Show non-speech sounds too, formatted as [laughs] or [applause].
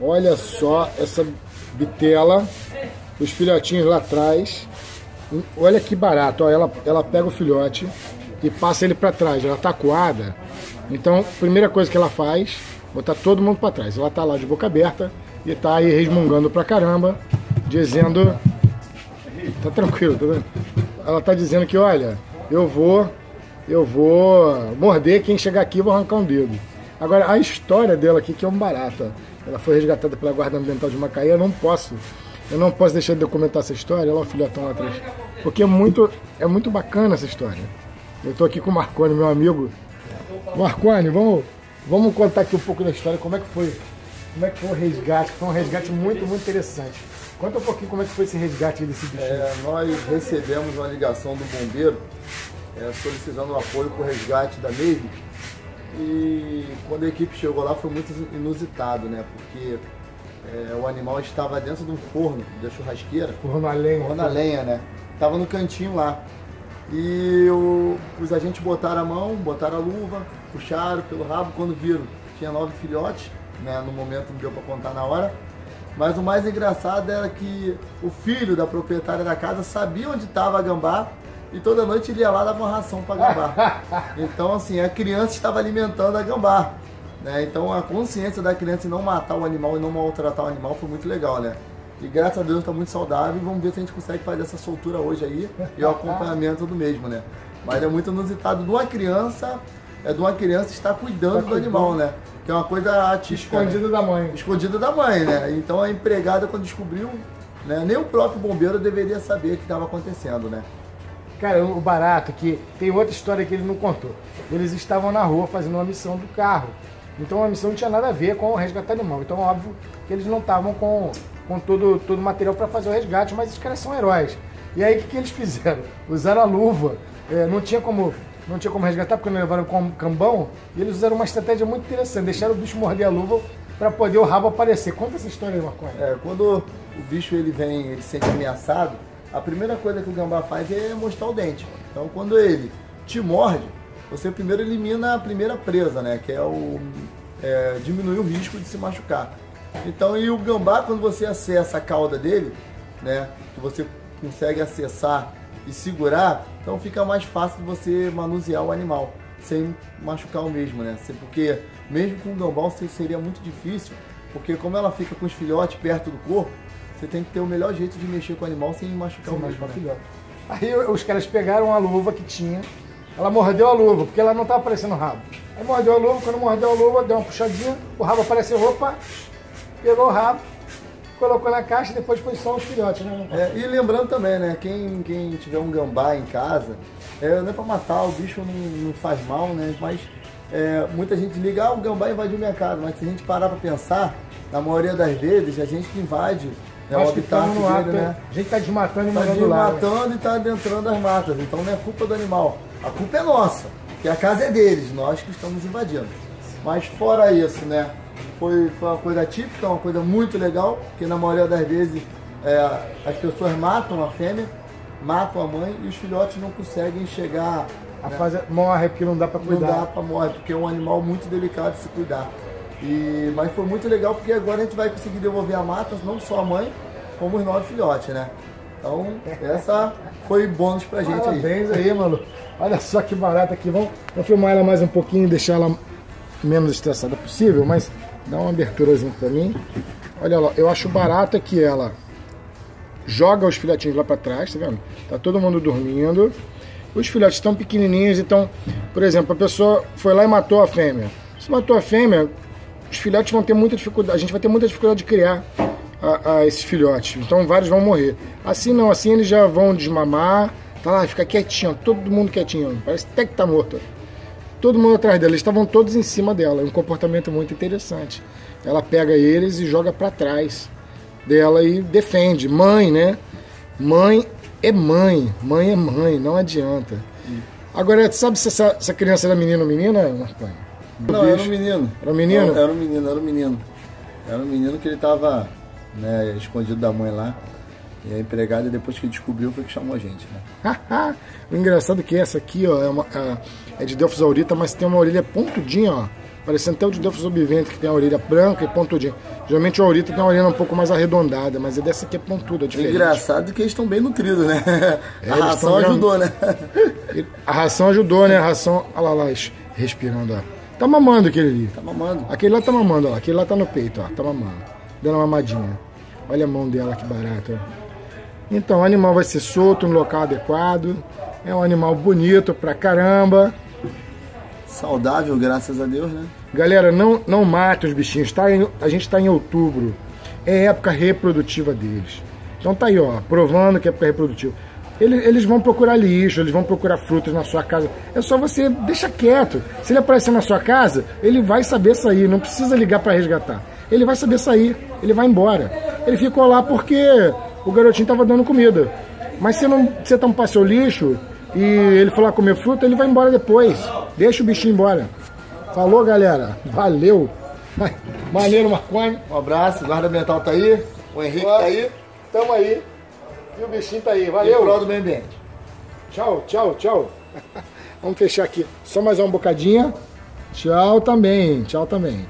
Olha só essa bitela, os filhotinhos lá atrás. Olha que barato, ó, ela, ela pega o filhote e passa ele para trás. Ela tá coada, então primeira coisa que ela faz, botar todo mundo para trás. Ela tá lá de boca aberta e tá aí resmungando pra caramba, dizendo... Tá tranquilo, tá vendo? Ela tá dizendo que, olha, eu vou, eu vou morder quem chegar aqui, vou arrancar um dedo. Agora, a história dela aqui, que é um barato, ela foi resgatada pela Guarda Ambiental de Macaé, eu não posso eu não posso deixar de documentar essa história, olha o filhotão lá atrás. Porque é muito, é muito bacana essa história. Eu estou aqui com o Marconi, meu amigo. Marconi, vamos, vamos contar aqui um pouco da história, como é que foi, como é que foi o resgate, foi um resgate muito, muito interessante. Conta um pouquinho como é que foi esse resgate desse bicho. É, nós recebemos uma ligação do bombeiro é, solicitando apoio para o resgate da Navy. E quando a equipe chegou lá foi muito inusitado, né? Porque é, o animal estava dentro de um forno da churrasqueira. Forno a lenha. Forno a lenha, né? Tava no cantinho lá. E o, os agentes botaram a mão, botaram a luva, puxaram pelo rabo. Quando viram, tinha nove filhotes, né? No momento não deu para contar na hora. Mas o mais engraçado era que o filho da proprietária da casa sabia onde estava a gambá e toda noite ele ia lá dar uma ração para gambá. [laughs] Então, assim, a criança estava alimentando a gambá. Né? Então a consciência da criança em não matar o animal e não maltratar o animal foi muito legal, né? E graças a Deus está muito saudável e vamos ver se a gente consegue fazer essa soltura hoje aí e o acompanhamento do mesmo, né? Mas é muito inusitado de uma criança, é de uma criança estar cuidando tá do animal, né? Que é uma coisa atípica. Escondida né? da mãe. Escondida da mãe, né? Então a empregada quando descobriu, né? Nem o próprio bombeiro deveria saber o que estava acontecendo, né? Cara, o barato que tem outra história que ele não contou. Eles estavam na rua fazendo uma missão do carro. Então a missão não tinha nada a ver com o resgate animal. Então, óbvio que eles não estavam com, com todo, todo o material para fazer o resgate, mas os caras são heróis. E aí o que, que eles [laughs] fizeram? Usaram a luva. É, não tinha como não tinha como resgatar porque não levaram com cambão. E eles usaram uma estratégia muito interessante. Deixaram o bicho morder a luva para poder o rabo aparecer. Conta essa história aí, Marconi. É, quando o bicho ele vem, ele se sente ameaçado, a primeira coisa que o gambá faz é mostrar o dente. Então quando ele te morde, você primeiro elimina a primeira presa, né? Que é o é, diminuir o risco de se machucar. Então, e o gambá, quando você acessa a cauda dele, né? Que você consegue acessar e segurar, então fica mais fácil de você manusear o animal sem machucar o mesmo, né? Porque mesmo com o gambá seria muito difícil, porque como ela fica com os filhotes perto do corpo, você tem que ter o melhor jeito de mexer com o animal sem machucar sem o. Machucar né? Aí os caras pegaram a luva que tinha ela mordeu a luva, porque ela não estava aparecendo o rabo. Aí mordeu a luva, quando mordeu a luva, deu uma puxadinha, o rabo apareceu, opa, pegou o rabo, colocou na caixa e depois foi só os filhotes, né? É, e lembrando também, né, quem, quem tiver um gambá em casa, é, não é pra matar, o bicho não, não faz mal, né? Mas é, muita gente liga, ah, o gambá invadiu minha casa, mas se a gente parar pra pensar, na maioria das vezes, a gente que invade é o habitat ato, né? A gente tá desmatando e tá desmatando lá, e tá adentrando as matas, então não é culpa do animal. A culpa é nossa, que a casa é deles, nós que estamos invadindo. Mas fora isso, né? Foi, foi uma coisa típica, uma coisa muito legal, porque na maioria das vezes é, as pessoas matam a fêmea, matam a mãe e os filhotes não conseguem chegar. A né? fase morre porque não dá para cuidar. Não dá para morrer, porque é um animal muito delicado de se cuidar. E, mas foi muito legal porque agora a gente vai conseguir devolver a mata, não só a mãe, como os nove filhotes, né? Então, essa foi bônus pra gente Parabéns aí. aí, mano. Olha só que barata aqui. Vamos, vamos filmar ela mais um pouquinho deixar ela menos estressada possível, mas dá uma aberturazinha pra mim. Olha lá, eu acho barato é que ela joga os filhotinhos lá pra trás, tá vendo? Tá todo mundo dormindo. Os filhotes estão pequenininhos, então, por exemplo, a pessoa foi lá e matou a fêmea. Se matou a fêmea, os filhotes vão ter muita dificuldade, a gente vai ter muita dificuldade de criar a, a, esses filhotes. Então vários vão morrer. Assim não, assim eles já vão desmamar. Tá lá, fica quietinho, todo mundo quietinho. Parece até que tá morto. Todo mundo atrás dela, eles estavam todos em cima dela. É um comportamento muito interessante. Ela pega eles e joga para trás dela e defende. Mãe, né? Mãe é mãe. Mãe é mãe, não adianta. Agora, sabe se essa, criança era menino ou menina, Marconi? Não, era um menino. Era um menino? Era um menino, era um menino. Era um menino que ele tava né, escondido da mãe lá. E a empregada, depois que descobriu, foi que chamou a gente, né? [laughs] o engraçado é que essa aqui, ó, é, uma, é de Delphos aurita, mas tem uma orelha pontudinha, ó. Parecendo até o de Delphos obivente, que tem a orelha branca e pontudinha. Geralmente o Aurita tem uma orelha um pouco mais arredondada, mas é dessa aqui é pontuda, é diferente. Engraçado que eles estão bem nutridos, né? [laughs] É, a ração ajudou, né? [laughs] A ração ajudou, né? A ração. Olha lá, lá, respirando, ó. Tá mamando aquele ali. Tá mamando. Aquele lá tá mamando, ó. Aquele lá tá no peito, ó. Tá mamando. Dando uma mamadinha. Olha a mão dela, que barata. Então, o animal vai ser solto no local adequado. É um animal bonito pra caramba. Saudável, graças a Deus, né? Galera, não, não mate os bichinhos. Tá em- a gente tá em outubro. É época reprodutiva deles. Então tá aí, ó, provando que é época reprodutiva. Eles, eles vão procurar lixo, eles vão procurar frutas na sua casa. É só você deixar quieto. Se ele aparecer na sua casa, ele vai saber sair. Não precisa ligar para resgatar. Ele vai saber sair. Ele vai embora. Ele ficou lá porque o garotinho tava dando comida. Mas se não, você tampar seu lixo e ele for lá comer fruta, ele vai embora depois. Deixa o bichinho embora. Falou, galera. Valeu. [laughs] Maneiro, Marconi. Um abraço, guarda ambiental tá aí, o Henrique tá aí. Tamo aí. E o bichinho tá aí. Em Valeu. prol do meio ambiente. Tchau, tchau, tchau. [laughs] Vamos fechar aqui. Só mais uma bocadinha. Tchau também. Tchau também.